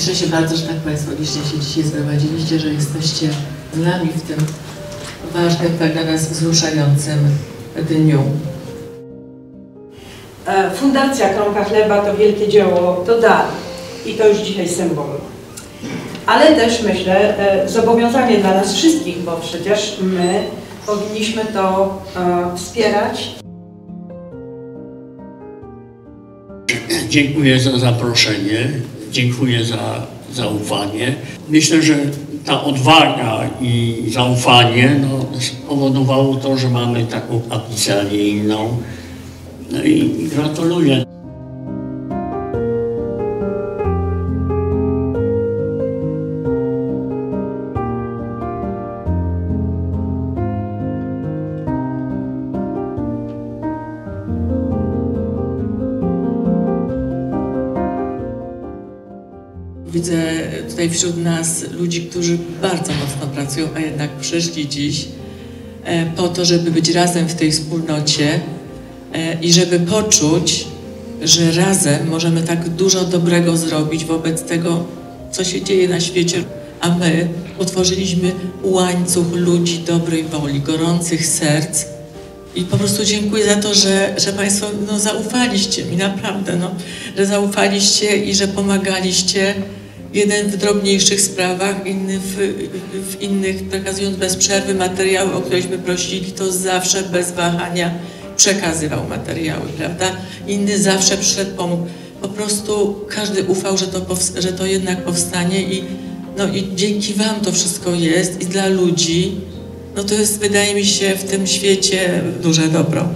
się bardzo, że tak Państwo licznie się dzisiaj zgromadziliście, że jesteście z nami w tym ważnym, tak dla nas wzruszającym dniu. E, Fundacja Kromka Chleba to wielkie dzieło, to dar i to już dzisiaj symbol. Ale też myślę e, zobowiązanie dla nas wszystkich, bo przecież my powinniśmy to e, wspierać Dziękuję za zaproszenie, dziękuję za zaufanie. Myślę, że ta odwaga i zaufanie no, spowodowało to, że mamy taką aplicę, a nie inną. No i gratuluję. Widzę tutaj wśród nas ludzi, którzy bardzo mocno pracują, a jednak przyszli dziś e, po to, żeby być razem w tej wspólnocie e, i żeby poczuć, że razem możemy tak dużo dobrego zrobić wobec tego, co się dzieje na świecie, a my utworzyliśmy łańcuch ludzi dobrej woli, gorących serc. I po prostu dziękuję za to, że, że Państwo no, zaufaliście mi, naprawdę, no, że zaufaliście i że pomagaliście. Jeden w drobniejszych sprawach, inny w, w innych, przekazując bez przerwy materiały, o któreśmy prosili, to zawsze bez wahania przekazywał materiały, prawda? Inny zawsze przyszedł, pomógł. Po prostu każdy ufał, że to, że to jednak powstanie i, no, i dzięki Wam to wszystko jest i dla ludzi, no to jest, wydaje mi się, w tym świecie duże dobro.